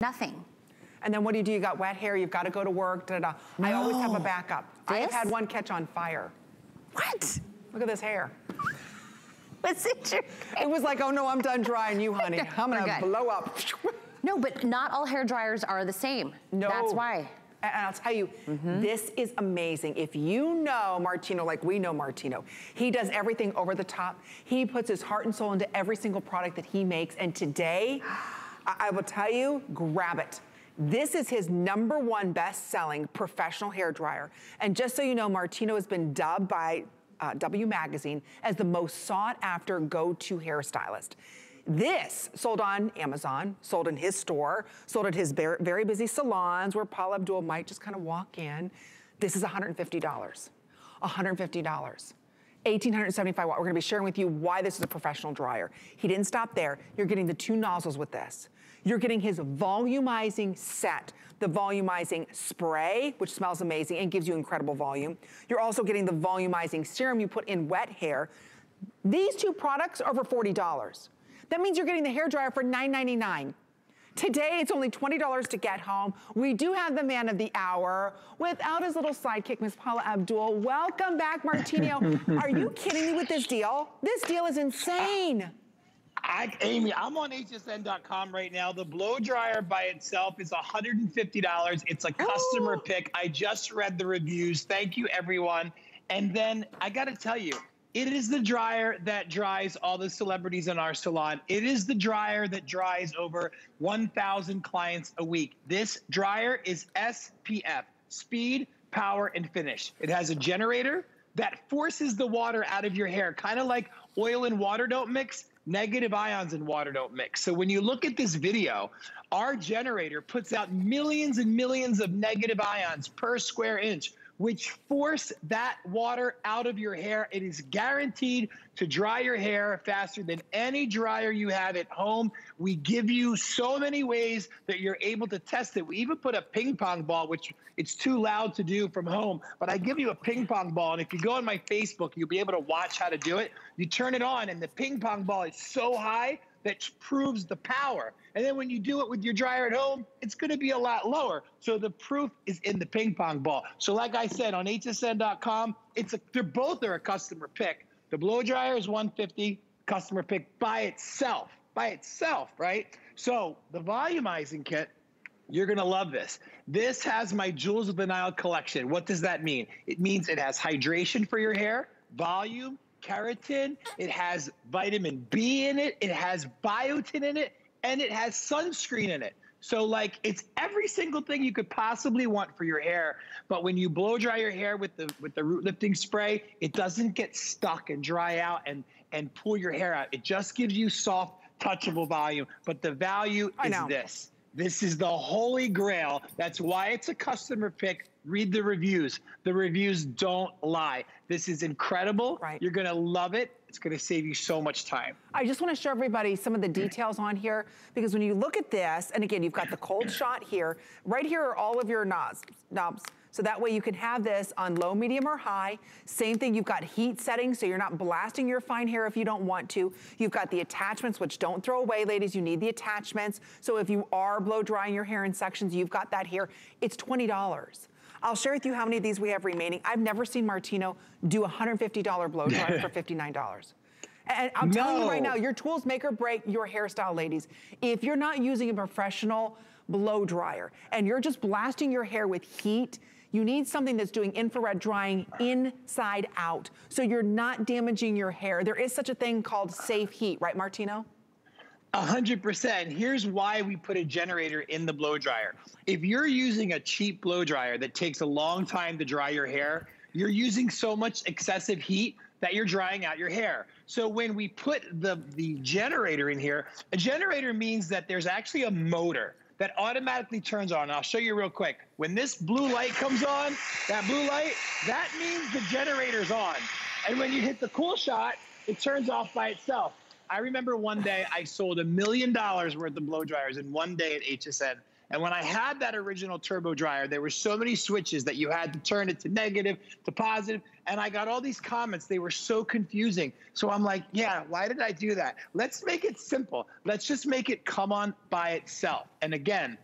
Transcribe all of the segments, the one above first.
Nothing. And then what do you do? You got wet hair, you've got to go to work, da da da. No. I always have a backup. I have had one catch on fire. What? Look at this hair. Was it true? It was like, oh no, I'm done drying you, honey. I'm gonna blow up. no, but not all hair dryers are the same. No. That's why. And I'll tell you, mm -hmm. this is amazing. If you know Martino like we know Martino, he does everything over the top. He puts his heart and soul into every single product that he makes. And today, I, will tell you, grab it. This is his number one best-selling professional hair dryer. And just so you know, Martino has been dubbed by uh, W Magazine as the most sought after go-to hairstylist. This sold on Amazon, sold in his store, sold at his very busy salons where Paula Abdul might just kind of walk in. This is $150. $150. 1875 watt. We're gonna be sharing with you why this is a professional dryer. He didn't stop there. You're getting the two nozzles with this. You're getting his volumizing set, the volumizing spray, which smells amazing and gives you incredible volume. You're also getting the volumizing serum you put in wet hair. These two products are over $40. That means you're getting the hair dryer for $9.99. Today, it's only $20 to get home. We do have the man of the hour without his little sidekick, Miss Paula Abdul. Welcome back, Martino. Are you kidding me with this deal? This deal is insane. I, Amy, I'm on hsn.com right now. The blow dryer by itself is $150. It's a customer Ooh. pick. I just read the reviews. Thank you, everyone. And then I got to tell you, it is the dryer that dries all the celebrities in our salon. It is the dryer that dries over 1,000 clients a week. This dryer is SPF, speed, power, and finish. It has a generator that forces the water out of your hair, kind of like oil and water don't mix, negative ions and water don't mix. So when you look at this video, our generator puts out millions and millions of negative ions per square inch which force that water out of your hair. It is guaranteed to dry your hair faster than any dryer you have at home. We give you so many ways that you're able to test it. We even put a ping pong ball, which it's too loud to do from home, but I give you a ping pong ball. And if you go on my Facebook, you'll be able to watch how to do it. You turn it on and the ping pong ball is so high that proves the power. And then when you do it with your dryer at home, it's going to be a lot lower. So the proof is in the ping pong ball. So like I said, on hsn.com, it's a, they're both are a customer pick. The blow dryer is 150 customer pick by itself, by itself, right? So the volumizing kit, you're gonna love this. This has my Jewels of the Nile collection. What does that mean? It means it has hydration for your hair, volume, keratin, it has vitamin B in it, it has biotin in it, and it has sunscreen in it. So like it's every single thing you could possibly want for your hair. But when you blow dry your hair with the with the root lifting spray, it doesn't get stuck and dry out and and pull your hair out. It just gives you soft, touchable volume. But the value is this. This is the holy grail. That's why it's a customer pick. Read the reviews. The reviews don't lie. This is incredible. Right. You're gonna love it. It's gonna save you so much time. I just wanna show everybody some of the details on here because when you look at this, and again, you've got the cold shot here. Right here are all of your knobs. knobs. So that way you can have this on low, medium, or high. Same thing, you've got heat settings, so you're not blasting your fine hair if you don't want to. You've got the attachments, which don't throw away, ladies. You need the attachments. So if you are blow drying your hair in sections, you've got that here. It's $20. I'll share with you how many of these we have remaining. I've never seen Martino do a $150 blow dryer for $59. And I'm no. telling you right now, your tools make or break your hairstyle, ladies. If you're not using a professional blow dryer and you're just blasting your hair with heat, you need something that's doing infrared drying inside out so you're not damaging your hair. There is such a thing called safe heat, right, Martino? A hundred percent. Here's why we put a generator in the blow dryer. If you're using a cheap blow dryer that takes a long time to dry your hair, you're using so much excessive heat that you're drying out your hair. So when we put the, the generator in here, a generator means that there's actually a motor that automatically turns on. I'll show you real quick. When this blue light comes on, that blue light, that means the generator's on. And when you hit the cool shot, it turns off by itself. I remember one day I sold a million dollars worth of blow dryers in one day at HSN. And when I had that original turbo dryer, there were so many switches that you had to turn it to negative, to positive, and I got all these comments. They were so confusing. So I'm like, yeah, why did I do that? Let's make it simple. Let's just make it come on by itself. And again,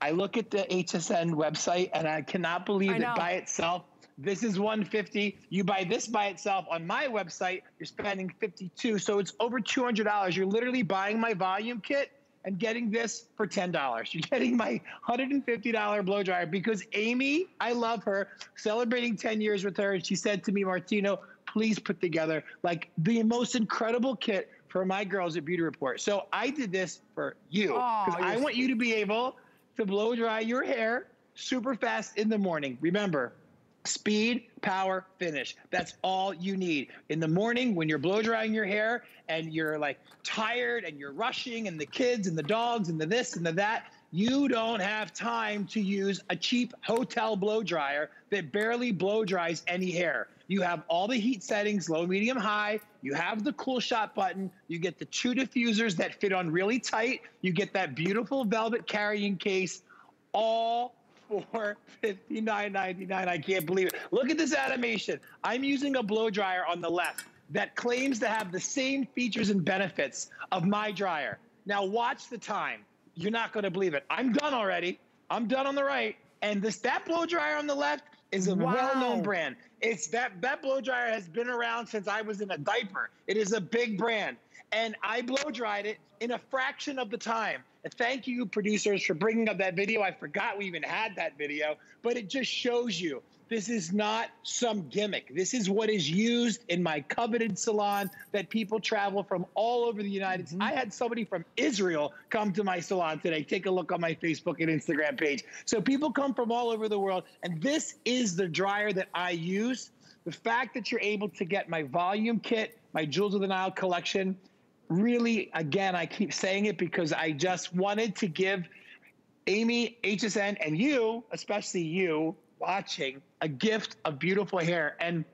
I look at the HSN website and I cannot believe I that by itself, this is 150. You buy this by itself on my website, you're spending 52. So it's over $200. You're literally buying my volume kit and getting this for $10. You're getting my $150 blow dryer because Amy, I love her, celebrating 10 years with her. And she said to me, Martino, please put together like the most incredible kit for my girls at Beauty Report. So I did this for you Oh, because I you're want you to be able to blow dry your hair super fast in the morning. Remember, speed, power, finish. That's all you need. In the morning when you're blow drying your hair and you're like tired and you're rushing and the kids and the dogs and the this and the that, you don't have time to use a cheap hotel blow dryer that barely blow dries any hair. You have all the heat settings, low, medium, high. You have the cool shot button. You get the two diffusers that fit on really tight. You get that beautiful velvet carrying case, all for $59.99. I can't believe it. Look at this animation. I'm using a blow dryer on the left that claims to have the same features and benefits of my dryer. Now watch the time. You're not going to believe it. I'm done already. I'm done on the right. And this that blow dryer on the left is a Wow. well-known brand. It's that that blow dryer has been around since I was in a diaper. It is a big brand, and I blow dried it in a fraction of the time. And thank you, producers, for bringing up that video. I forgot we even had that video, but it just shows you this is not some gimmick. This is what is used in my coveted salon that people travel from all over the United mm-hmm. States. I had somebody from Israel come to my salon today. Take a look on my Facebook and Instagram page. So people come from all over the world, and this is the dryer that I use. The fact that you're able to get my volume kit, my Jewels of the Nile collection, really, again, I keep saying it because I just wanted to give Amy, HSN, and you, especially you watching, a gift of beautiful hair. And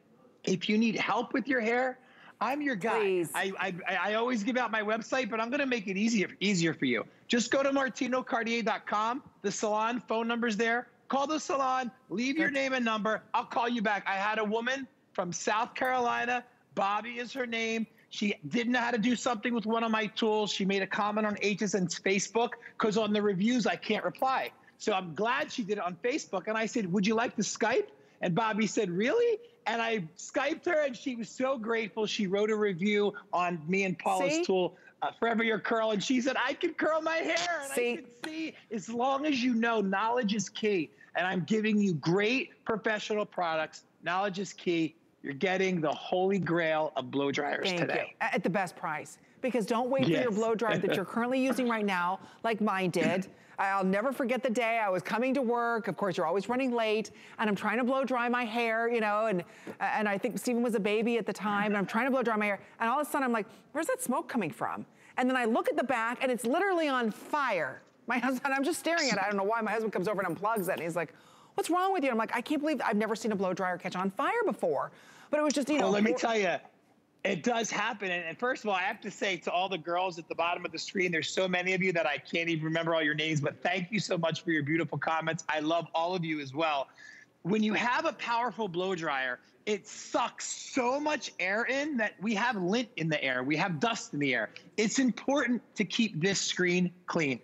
if you need help with your hair, I'm your guy. Please. I, I, I always give out my website, but I'm going to make it easier easier for you. Just go to martinocartier.com. The salon phone number's there. Call the salon, leave your name and number. I'll call you back. I had a woman from South Carolina. Bobby is her name. She didn't know how to do something with one of my tools. She made a comment on HSN's Facebook because on the reviews I can't reply. So I'm glad she did it on Facebook. And I said, Would you like to Skype? And Bobby said, Really? And I Skyped her and she was so grateful. She wrote a review on me and Paula's See? tool, uh, Forever Your Curl. And she said, I can curl my hair. And See? I can see, as long as you know, knowledge is key. And I'm giving you great professional products. Knowledge is key. You're getting the holy grail of blow dryers Thank today. you. At the best price. Because don't wait for your blow dryer that you're currently using right now, like mine did. I'll never forget the day I was coming to work. Of course, you're always running late, and I'm trying to blow dry my hair, you know, and and I think Stephen was a baby at the time, and I'm trying to blow dry my hair, and all of a sudden I'm like, where's that smoke coming from? And then I look at the back, and it's literally on fire. My husband, I'm just staring at it. I don't know why. My husband comes over and unplugs it, and he's like, what's wrong with you? I'm like, I can't believe I've never seen a blow dryer catch on fire before. But it was just, you know. Well, let me tell you, it does happen. And, first of all, I have to say to all the girls at the bottom of the screen, there's so many of you that I can't even remember all your names, but thank you so much for your beautiful comments. I love all of you as well. When you have a powerful blow dryer, it sucks so much air in that we have lint in the air, we have dust in the air. It's important to keep this screen clean.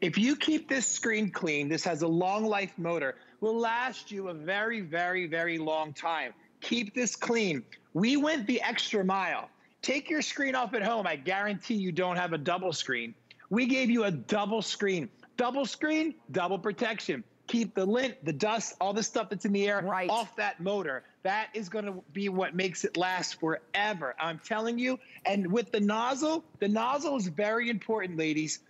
If you keep this screen clean, this has a long life motor, will last you a very, very, very long time. Keep this clean. We went the extra mile. Take your screen off at home. I guarantee you don't have a double screen. We gave you a double screen. Double screen, double protection. Keep the lint, the dust, all the stuff that's in the air Right. off that motor. That is going to be what makes it last forever. I'm telling you. And with the nozzle, the nozzle is very important, ladies.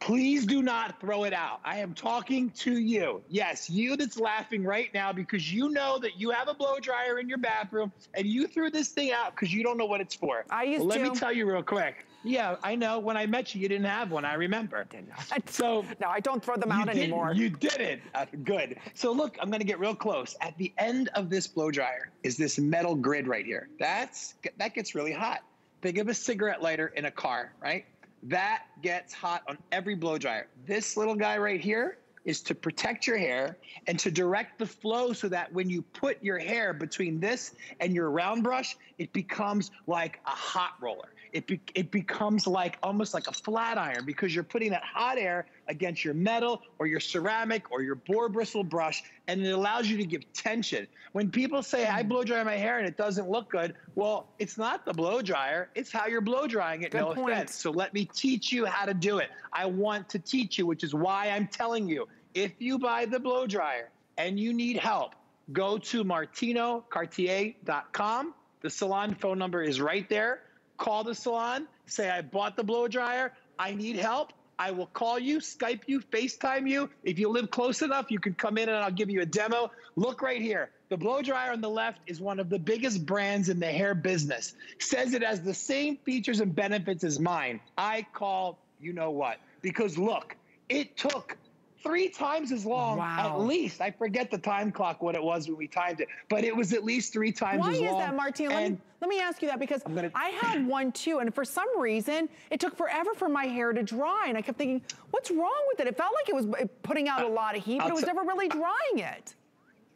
Please do not throw it out. I am talking to you. Yes, you that's laughing right now because you know that you have a blow dryer in your bathroom and you threw this thing out because you don't know what it's for. I used Well, Let me tell you real quick. Yeah, I know. When I met you, you didn't have one. I remember. Did not. So No, I don't throw them out didn't. anymore. You did it. Uh, good. So look, I'm going to get real close. At the end of this blow dryer is this metal grid right here. That's that gets really hot. Think of a cigarette lighter in a car, right? That gets hot on every blow dryer. This little guy right here is to protect your hair and to direct the flow so that when you put your hair between this and your round brush, it becomes like a hot roller. It, be, it becomes like almost like a flat iron because you're putting that hot air against your metal or your ceramic or your boar bristle brush, and it allows you to give tension. When people say, I blow dry my hair and it doesn't look good, well, it's not the blow dryer, it's how you're blow drying it, Good no point. offense. So let me teach you how to do it. I want to teach you, which is why I'm telling you, if you buy the blow dryer and you need help, go to martinocartier.com. The salon phone number is right there. Call the salon, say, I bought the blow dryer, I need help. I will call you, Skype you, FaceTime you. If you live close enough, you can come in and I'll give you a demo. Look right here. The blow dryer on the left is one of the biggest brands in the hair business. Says it has the same features and benefits as mine. I call you know what. Because look, it took three times as long Wow. at least. I forget the time clock what it was when we timed it, but it was at least three times Why as is long. that, Martino? Let me, let me ask you that because gonna- I had one too, and for some reason, it took forever for my hair to dry, and I kept thinking, what's wrong with it? It felt like it was uh, putting out a lot of heat, but I'll it was never really drying it.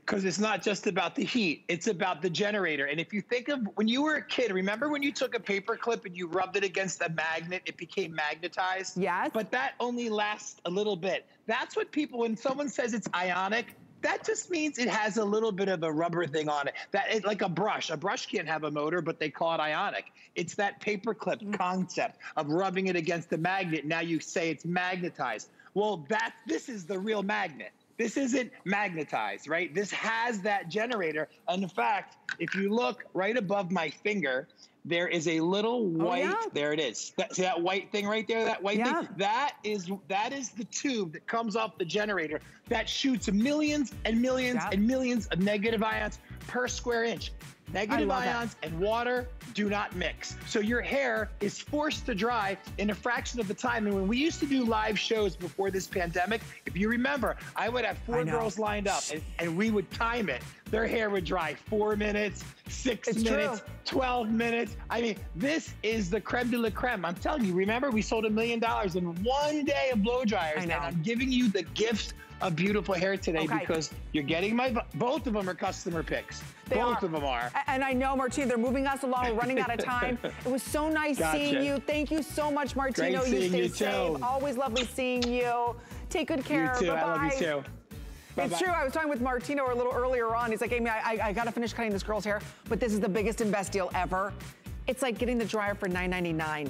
Because it's not just about the heat, it's about the generator. And if you think of when you were a kid, remember when you took a paper clip and you rubbed it against a magnet, it became magnetized? Yes. But that only lasts a little bit. That's what people, when someone says it's ionic, that just means it has a little bit of a rubber thing on it. That is like a brush. A brush can't have a motor, but they call it ionic. It's that paperclip Mm. concept of rubbing it against the magnet. Now you say it's magnetized. Well, that this is the real magnet. This isn't magnetized, right? This has that generator. And in fact, if you look right above my finger, there is a little oh, white. yeah? There it is. That, see that white thing right there? That white Yeah. thing. That is that is the tube that comes off the generator that shoots millions and millions Yeah. and millions of negative ions per square inch. Negative love that. ions and water do not mix. So your hair is forced to dry in a fraction of the time. And when we used to do live shows before this pandemic, if you remember, I would have four girls lined up and, and we would time it. Their hair would dry four minutes, six It's minutes, true. 12 minutes. I mean, this is the creme de la creme. I'm telling you, remember, we sold a million dollars in one day of blow dryers. I And. I'm giving you the gift of beautiful hair today Okay. because you're getting my, both of them are customer picks. They both are. of them are. And I know, Martino, they're moving us along. We're running out of time. It was so nice Gotcha. seeing you. Thank you so much, Martino. You stay you, safe. too. Always lovely seeing you. Take good care. You too. Bye-bye. I love you too. It's Bye-bye. true. I was talking with Martino a little earlier on. He's like, Amy, I, I, I got to finish cutting this girl's hair, but this is the biggest and best deal ever. It's like getting the dryer for $9.99.